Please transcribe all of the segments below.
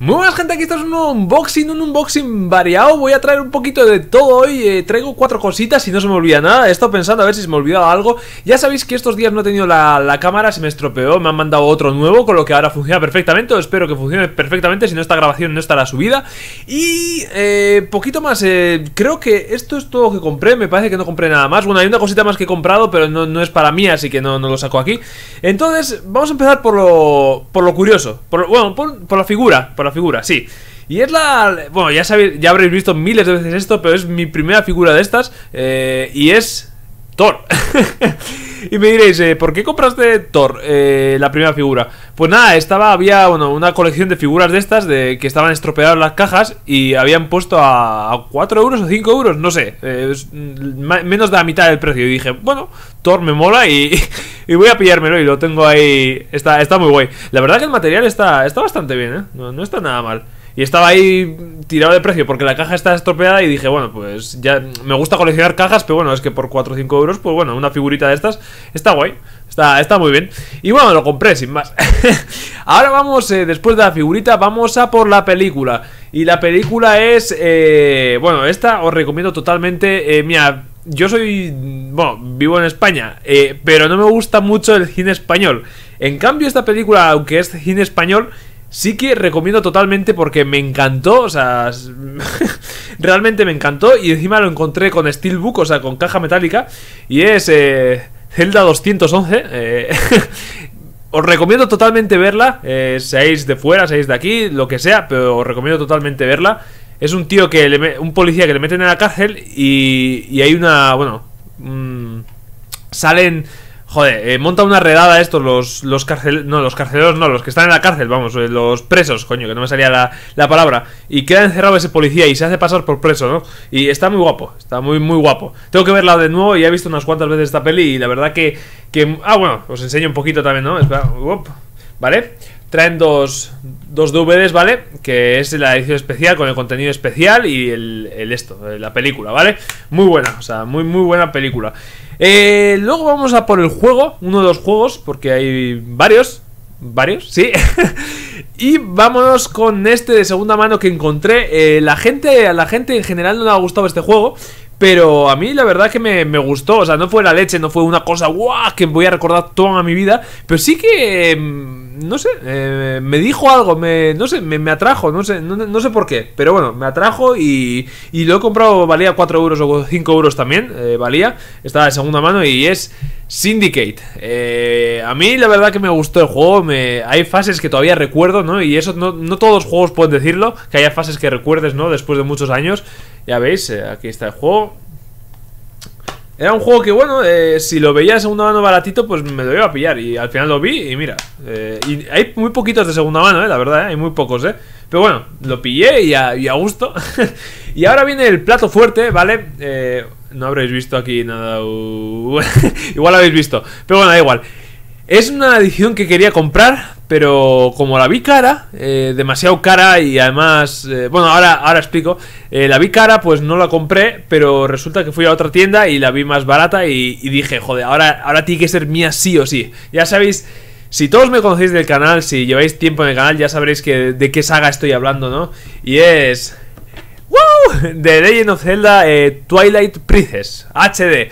Muy buenas gente, aquí está es un unboxing, un unboxing variado. Voy a traer un poquito de todo hoy eh, Traigo cuatro cositas y no se me olvida nada. He estado pensando a ver si se me olvidaba algo. Ya sabéis que estos días no he tenido la, cámara Se me estropeó, me han mandado otro nuevo Con lo que ahora funciona perfectamente Espero que funcione perfectamente, si no esta grabación no estará subida. Y eh, poquito más eh, Creo que esto es todo lo que compré Me parece que no compré nada más. Bueno, hay una cosita más que he comprado Pero no, es para mí, así que no, no, lo saco aquí. Entonces, vamos a empezar por lo, por lo curioso por, Bueno, por, la figura Por figura, sí. Y es la... Bueno, ya sabéis, ya habréis visto miles de veces esto, pero es mi primera figura de estas. Eh, y es... Thor. y me diréis, eh, ¿por qué compraste Thor, eh, la primera figura? Pues nada, estaba, había bueno, una colección de figuras de estas de que estaban estropeadas las cajas y habían puesto a, 4 euros o 5 euros, no sé, menos de la mitad del precio. Y dije, bueno, Thor me mola y, y, voy a pillármelo y lo tengo ahí. Está, está muy guay. La verdad que el material está, está bastante bien, ¿eh? No está nada mal. Y estaba ahí tirado de precio porque la caja está estropeada y dije, bueno, pues ya me gusta coleccionar cajas, pero bueno, es que por 4 o 5 euros, pues bueno, una figurita de estas está guay. Está, está muy bien. Y bueno, lo compré, sin más. Ahora vamos, eh, después de la figurita, vamos a por la película. Y la película es, eh, bueno, esta os recomiendo totalmente. Eh, mira, yo soy, bueno, vivo en España, pero no me gusta mucho el cine español. En cambio, esta película, aunque es cine español, sí que recomiendo totalmente porque me encantó, o sea, realmente me encantó y encima lo encontré con Steelbook, o sea, con caja metálica y es eh, Zelda 211. Eh, os recomiendo totalmente verla, eh, seáis de fuera, seáis de aquí, lo que sea, pero os recomiendo totalmente verla. Es un tío que le un policía que le meten en la cárcel y, y hay una, bueno, mm, salen Joder, eh, monta una redada estos, los, los carcel... No, los carceleros no, los que están en la cárcel, vamos, eh, los presos, coño, que no me salía la, la, palabra. Y queda encerrado ese policía y se hace pasar por preso, ¿no? Y está muy guapo, está muy, muy guapo. Tengo que verla de nuevo, y he visto unas cuantas veces esta peli y la verdad que... que... Ah, bueno, os enseño un poquito también, ¿no? Espera, ¿vale? Traen dos, dos DVDs, ¿vale? Que es la edición especial con el contenido especial y el, el esto, la película, ¿vale? Muy buena, o sea, muy, muy buena película. Eh, luego vamos a por el juego, uno de los juegos, porque hay varios. ¿Varios? Sí. y vámonos con este de segunda mano que encontré. Eh, la gente, a la gente en general no le ha gustado este juego. Pero a mí la verdad que me, gustó, o sea, no fue la leche, no fue una cosa guau que voy a recordar toda mi vida, pero sí que, mm, no sé, eh, me dijo algo, me, no sé, me, atrajo, no sé, no, sé por qué, pero bueno, me atrajo y, y lo he comprado, valía 4 euros o 5 euros también, eh, valía, estaba de segunda mano y es Syndicate. Eh, a mí la verdad que me gustó el juego, me, hay fases que todavía recuerdo, ¿no? Y eso no, no todos los juegos pueden decirlo, que haya fases que recuerdes, ¿no? Después de muchos años. Ya veis, eh, aquí está el juego. Era un juego que, bueno, eh, si lo veía de segunda mano baratito, pues me lo iba a pillar. Y al final lo vi y mira. Eh, y hay muy poquitos de segunda mano, la verdad, hay muy pocos, ¿eh? Pero bueno, lo pillé y a, y a gusto. y ahora viene el plato fuerte, ¿vale? no habréis visto aquí nada. igual lo habéis visto. Pero bueno, da igual. Es una edición que quería comprar, pero como la vi cara, eh, demasiado cara y además, eh, bueno, ahora, ahora explico, eh, la vi cara, pues no la compré, pero resulta que fui a otra tienda y la vi más barata y, dije, joder, ahora, ahora tiene que ser mía sí o sí. Ya sabéis, si todos me conocéis del canal, si lleváis tiempo en el canal, ya sabréis que, de qué saga estoy hablando, ¿no? Y es... ¡Woo! De Legend of Zelda Twilight Princess HD.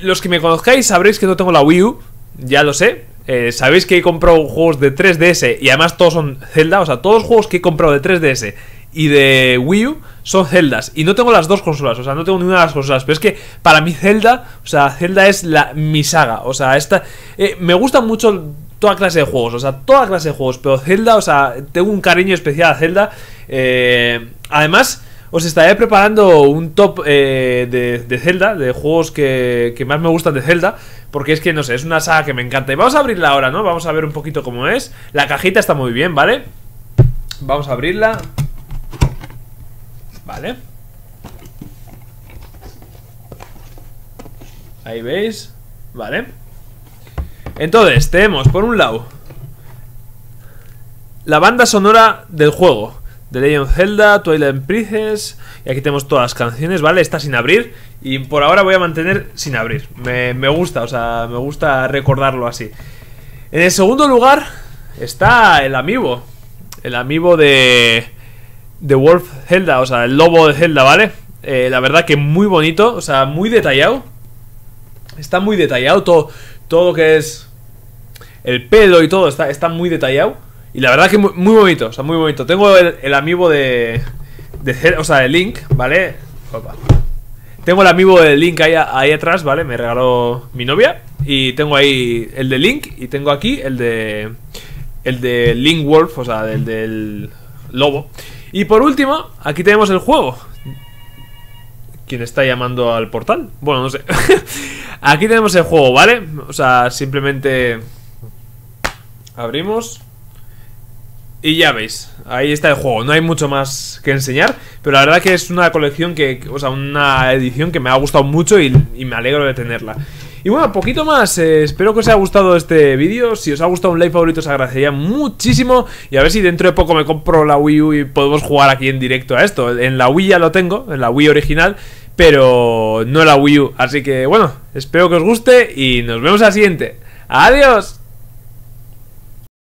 los que me conozcáis sabréis que no tengo la Wii U, ya lo sé, eh, Sabéis que he comprado juegos de 3DS y además todos son Zelda. O sea, todos los juegos que he comprado de 3DS y de Wii U son Zeldas. Y no tengo las dos consolas, o sea, no tengo ninguna de las consolas. Pero es que para mí Zelda, o sea, Zelda es la, mi saga. O sea, esta. Eh, me gusta mucho toda clase de juegos, o sea, toda clase de juegos. Pero Zelda, o sea, tengo un cariño especial a Zelda. Eh, además os estaré preparando un top eh, de, Zelda, de juegos que, más me gustan de Zelda, porque es que, no sé, es una saga que me encanta. Y vamos a abrirla ahora, ¿no? Vamos a ver un poquito cómo es. La cajita está muy bien, ¿vale? Vamos a abrirla. Vale. Ahí veis. Vale. Entonces, tenemos por un lado la banda sonora del juego. The Legend of Zelda, Twilight Princess Y aquí tenemos todas las canciones, ¿vale? Está sin abrir Y por ahora voy a mantener sin abrir me, gusta, o sea, me gusta recordarlo así En el segundo lugar está el amigo el amiibo de... De Wolf Zelda, o sea, el lobo de Zelda, ¿vale? Eh, la verdad que muy bonito, o sea, muy detallado. Está muy detallado todo, todo lo que es el pelo y todo, está, está muy detallado. Y la verdad que muy, bonito, o sea, muy bonito. Tengo el, el amiibo de, de... O sea, de Link, ¿vale? Opa. Tengo el amiibo de Link ahí, ahí atrás, ¿vale? Me regaló mi novia. Y tengo ahí el de Link y tengo aquí el de... El de Link Wolf, o sea, del del lobo. Y por último, aquí tenemos el juego. ¿Quién está llamando al portal? Bueno, no sé. aquí tenemos el juego, ¿vale? O sea, simplemente... Abrimos. Y ya veis, ahí está el juego. No hay mucho más que enseñar, pero la verdad que es una colección que, o sea, una edición que me ha gustado mucho y, me alegro de tenerla. Y bueno, poquito más, eh, espero que os haya gustado este vídeo, si os ha gustado un like favorito os agradecería muchísimo y a ver si dentro de poco me compro la Wii U y podemos jugar aquí en directo a esto. En la Wii ya lo tengo, en la Wii original, pero no en la Wii U, así que bueno, espero que os guste y nos vemos al siguiente. ¡Adiós!